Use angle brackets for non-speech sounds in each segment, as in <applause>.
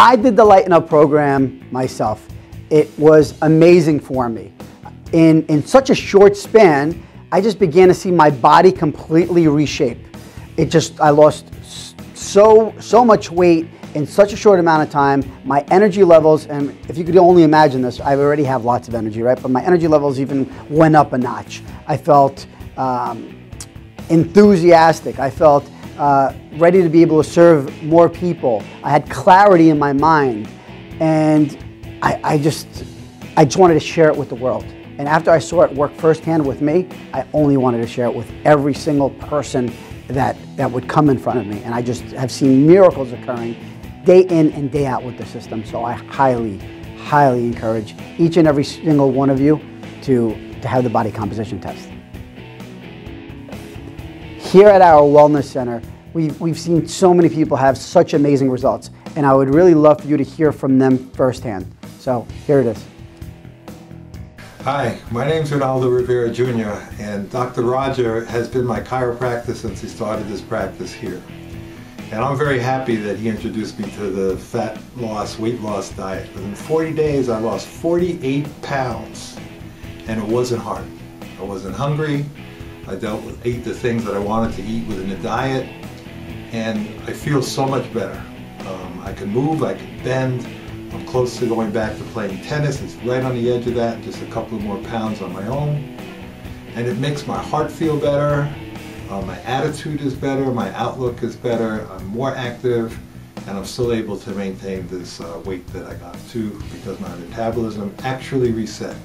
I did the Lighten Up program myself. It was amazing for me. In, in such a short span, I just began to see my body completely reshape. It just, I lost so, so much weight in such a short amount of time. My energy levels, and if you could only imagine this, I already have lots of energy, right? But my energy levels even went up a notch. I felt um, enthusiastic. I felt uh, ready to be able to serve more people. I had clarity in my mind. And I, I, just, I just wanted to share it with the world. And after I saw it work firsthand with me, I only wanted to share it with every single person that, that would come in front of me. And I just have seen miracles occurring day in and day out with the system. So I highly, highly encourage each and every single one of you to, to have the body composition test. Here at our Wellness Center, we've, we've seen so many people have such amazing results. And I would really love for you to hear from them firsthand. So here it is. Hi, my name is Ronaldo Rivera Jr. and Dr. Roger has been my chiropractor since he started his practice here. And I'm very happy that he introduced me to the fat loss, weight loss diet. Within 40 days, I lost 48 pounds and it wasn't hard. I wasn't hungry. I dealt with, ate the things that I wanted to eat within the diet and I feel so much better. Um, I can move, I can bend, I'm close to going back to playing tennis. It's right on the edge of that, just a couple more pounds on my own. And it makes my heart feel better, uh, my attitude is better, my outlook is better, I'm more active, and I'm still able to maintain this uh, weight that I got to because my metabolism actually reset.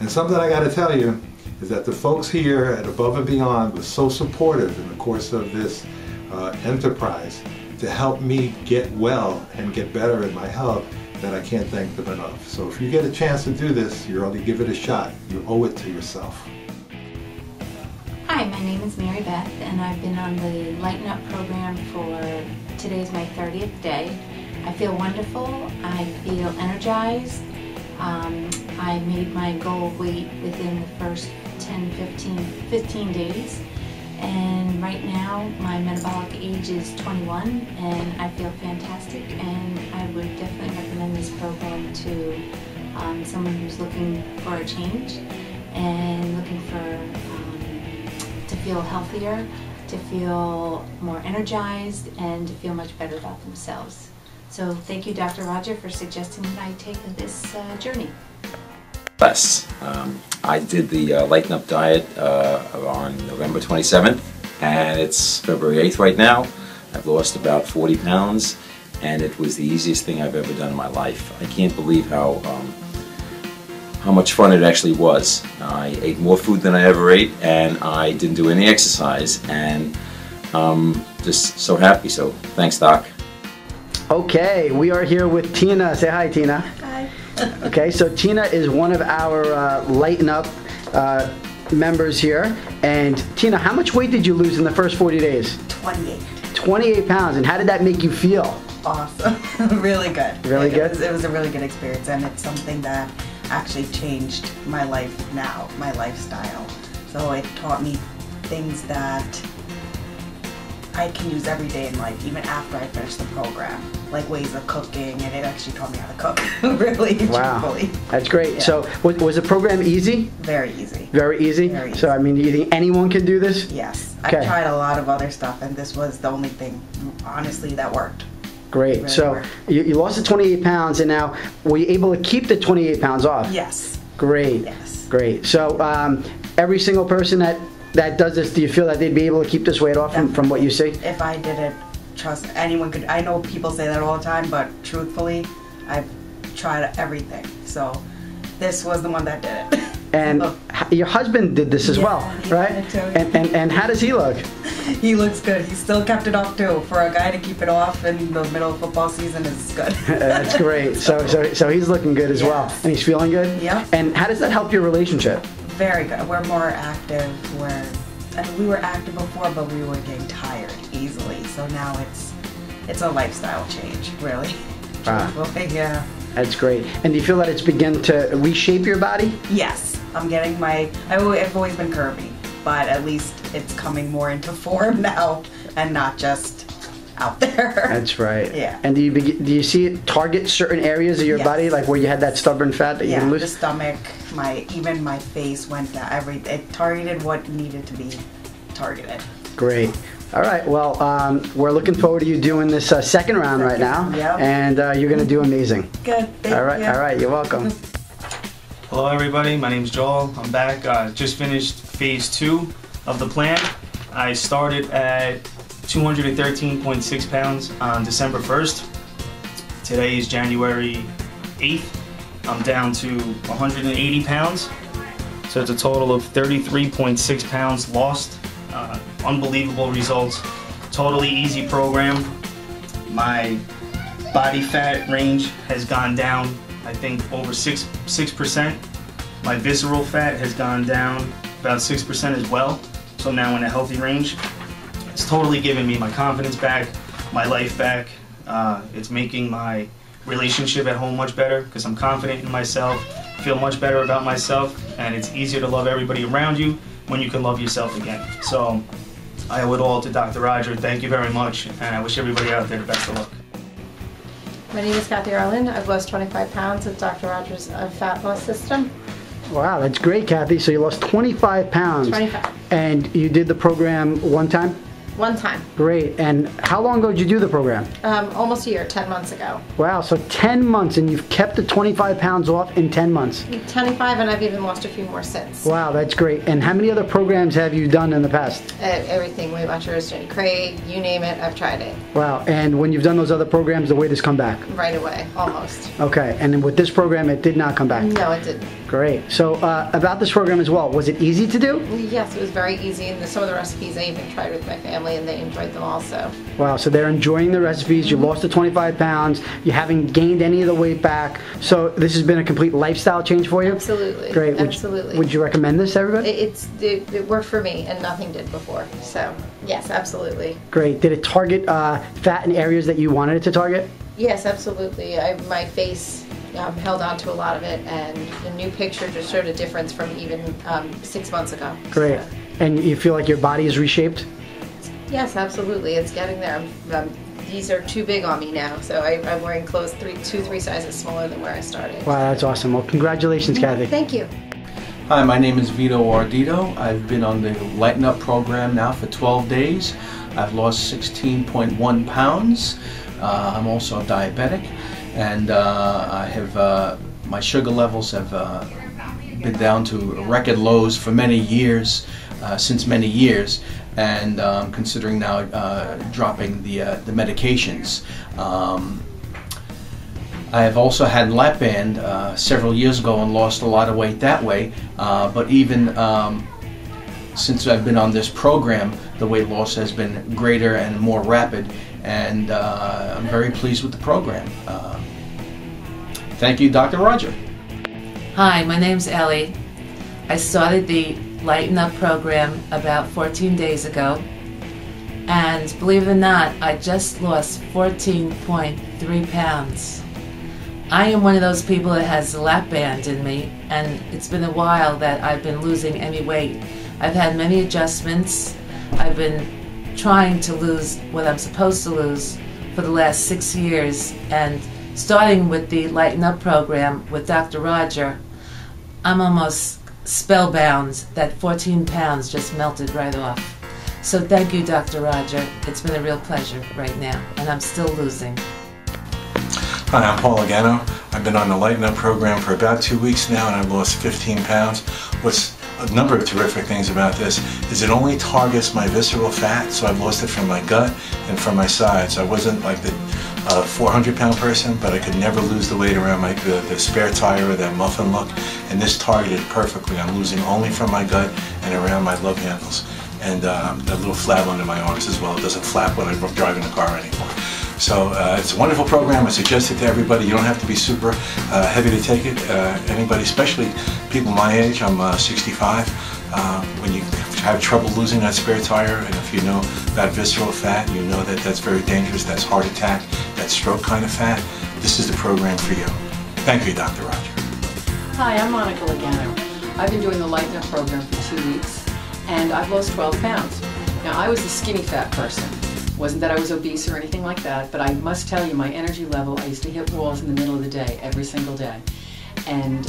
And something I got to tell you is that the folks here at Above and Beyond were so supportive in the course of this uh, enterprise to help me get well and get better in my health that I can't thank them enough. So if you get a chance to do this, you ought to give it a shot. You owe it to yourself. Hi, my name is Mary Beth and I've been on the Lighten Up program for today's my 30th day. I feel wonderful, I feel energized. Um, I made my goal weight within the first 10, 15, 15 days and right now my metabolic age is 21 and I feel fantastic and I would definitely recommend this program to um, someone who's looking for a change and looking for um, to feel healthier, to feel more energized and to feel much better about themselves. So thank you Dr. Roger for suggesting that I take this uh, journey. Less. Um, I did the uh, Lighten Up Diet uh, on November 27th and it's February 8th right now. I've lost about 40 pounds and it was the easiest thing I've ever done in my life. I can't believe how um, how much fun it actually was. I ate more food than I ever ate and I didn't do any exercise and um, just so happy. So thanks Doc. Okay, we are here with Tina. Say hi Tina. Okay, so Tina is one of our uh, Lighten Up uh, members here. And Tina, how much weight did you lose in the first 40 days? 28. 28 pounds. And how did that make you feel? Awesome. <laughs> really good. Really it good? Was, it was a really good experience and it's something that actually changed my life now, my lifestyle. So it taught me things that I can use every day in life, even after I finish the program, like ways of cooking, and it actually taught me how to cook, <laughs> really, wow. truthfully. That's great. Yeah. So was, was the program easy? Very easy. Very easy? Very easy. So, I mean, do you think anyone can do this? Yes. Okay. I've tried a lot of other stuff, and this was the only thing, honestly, that worked. Great. Really so worked. you, you lost the 28 pounds, and now were you able to keep the 28 pounds off? Yes. Great. Yes. Great. So um, every single person that that does this, do you feel that they'd be able to keep this weight off from, from what you see? If I didn't trust anyone could, I know people say that all the time, but truthfully, I've tried everything. So this was the one that did it. <laughs> And your husband did this as Yeah, well, right? And, and, and how does he look? <laughs> he looks good. He still kept it off too. For a guy to keep it off in the middle of football season is good. <laughs> That's great. So, so, so he's looking good as well. And he's feeling good? Yeah. And how does that help your relationship? Very good. We're more active. We're, I mean, we were active before, but we were getting tired easily. So now it's, it's a lifestyle change, really. <laughs> Ah. Truthfully, yeah. That's great. And do you feel that it's begun to reshape your body? Yes, I'm getting my. I've always, been curvy, but at least it's coming more into <laughs> form now, and not just out there. That's right. <laughs> Yeah. And do you do you see it target certain areas of your Yes. body, like where you had that stubborn fat that you yeah, can the stomach, my even my face went down. Every it targeted what needed to be targeted. Great. All right. Well, um, we're looking forward to you doing this uh, second round right now, Yep. and uh, you're going to do amazing. Good. Thank all right. you. All right. You're welcome. Hello everybody, my name's Joel. I'm back. Uh, just finished phase two of the plan. I started at 213.6 pounds on December 1st. Today is January 8th. I'm down to 180 pounds. So it's a total of 33.6 pounds lost. Uh, unbelievable results. Totally easy program. My body fat range has gone down, I think, over six six percent. My visceral fat has gone down about six percent as well. So now in a healthy range. It's totally given me my confidence back, my life back. Uh, it's making my relationship at home much better because I'm confident in myself, feel much better about myself, and it's easier to love everybody around you when you can love yourself again. So I owe it all to Dr. Roger. Thank you very much, and I wish everybody out there the best of luck. My name is Kathy Arland. I've lost 25 pounds with Dr. Rogers' uh, fat loss system. Wow, that's great, Kathy. So you lost 25 pounds. 25. And you did the program one time? One time, Great. And how long ago did you do the program? um, almost a year, 10 months ago. Wow, so 10 months and you've kept the 25 pounds off in 10 months. 25, and I've even lost a few more since. Wow, that's great. And how many other programs have you done in the past? Uh, everything, Weight Watchers, Jenny Craig, you name it, I've tried it Wow, and when you've done those other programs, the weight has come back. right away, almost. Okay, and then with this program, it did not come back. No, it didn't. Great. So uh, about this program as well, was it easy to do? Yes, it was very easy, and the, some of the recipes I even tried with my family, and they enjoyed them also. Wow, so they're enjoying the recipes. You lost the 25 pounds. You haven't gained any of the weight back. So this has been a complete lifestyle change for you? Absolutely. Great. Would, Absolutely. Would you recommend this to everybody? It, it's it, it worked for me, and nothing did before. So yes, absolutely. Great. Did it target uh, fat in areas that you wanted it to target? Yes, absolutely. I, my face um, held on to a lot of it, and the new picture just showed a difference from even um, six months ago. Great. So, And you feel like your body is reshaped? yes, absolutely. It's getting there. I'm, um, these are too big on me now, so I, I'm wearing clothes three, two, three sizes smaller than where I started. Wow, that's awesome. Well, congratulations, Kathy. Thank you. Hi, my name is Vito Ardito. I've been on the Lighten Up program now for 12 days. I've lost 16.1 pounds. Uh, I'm also a diabetic, and uh, I have uh, my sugar levels have uh, been down to record lows for many years, since many years, and um, considering now dropping the the medications. Um, I have also had lap band uh, several years ago and lost a lot of weight that way. Uh, but even um, since I've been on this program, the weight loss has been greater and more rapid, and uh, I'm very pleased with the program. Thank you, Dr. Roger. Hi, my name's Ellie. I started the Lighten Up program about 14 days ago. And believe it or not, I just lost 14.3 pounds. I am one of those people that has a lap band in me, and it's been a while that I've been losing any weight. I've had many adjustments. I've been trying to lose what I'm supposed to lose for the last six years, and starting with the Lighten Up program with Dr. Roger, I'm almost spellbound that 14 pounds just melted right off. So thank you, Dr. Roger. It's been a real pleasure right now, and I'm still losing. Hi, I'm Paul Agano. I've been on the Lighten Up program for about two weeks now and I've lost 15 pounds. What's a number of terrific things about this is it only targets my visceral fat, so I've lost it from my gut and from my sides. I wasn't like the uh, 400 pound person, but I could never lose the weight around my the, the spare tire or that muffin look, and this targeted perfectly. I'm losing only from my gut and around my love handles, and um, that little flab under my arms as well. It doesn't flap when I'm driving the car anymore. So uh, it's a wonderful program. I suggest it to everybody. You don't have to be super uh, heavy to take it. Uh, anybody, especially people my age, I'm uh, 65, uh, when you have trouble losing that spare tire, and if you know about visceral fat, you know that that's very dangerous, that's heart attack, that stroke kind of fat, this is the program for you. Thank you, Dr. Roger. Hi, I'm Monica Lagano. I've been doing the Lighten Up program for two weeks, and I've lost 12 pounds. Now, I was a skinny fat person. Wasn't that I was obese or anything like that, but I must tell you, my energy level, I used to hit walls in the middle of the day, every single day. And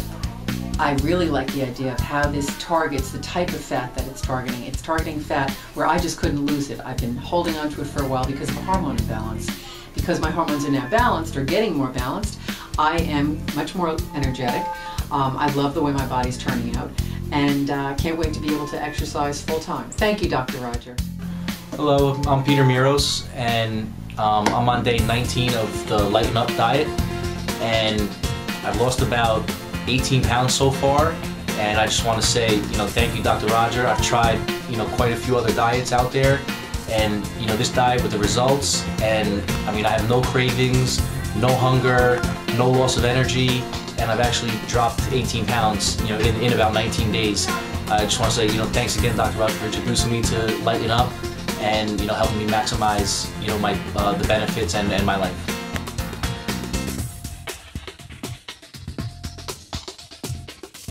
I really like the idea of how this targets the type of fat that it's targeting. It's targeting fat where I just couldn't lose it. I've been holding on to it for a while because of hormone imbalance. Because my hormones are now balanced or getting more balanced, I am much more energetic. Um, I love the way my body's turning out and uh, can't wait to be able to exercise full time. Thank you, Dr. Roger. Hello, I'm Peter Miros, and um, I'm on day 19 of the Lighten Up diet, and I've lost about 18 pounds so far. And I just want to say, you know, thank you, Dr. Roger. I've tried, you know, quite a few other diets out there, and you know, this diet with the results, and I mean, I have no cravings, no hunger, no loss of energy, and I've actually dropped 18 pounds, you know, in, in about 19 days. I just want to say, you know, thanks again, Dr. Roger, for introducing me to Lighten Up and you know helping me maximize you know my uh, the benefits and, and my life.